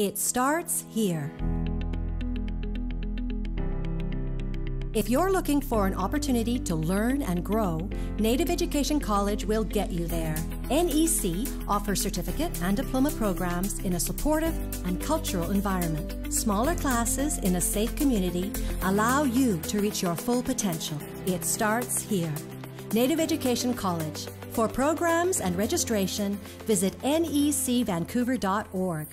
It starts here. If you're looking for an opportunity to learn and grow, Native Education College will get you there. NEC offers certificate and diploma programs in a supportive and cultural environment. Smaller classes in a safe community allow you to reach your full potential. It starts here. Native Education College. For programs and registration, visit necvancouver.org.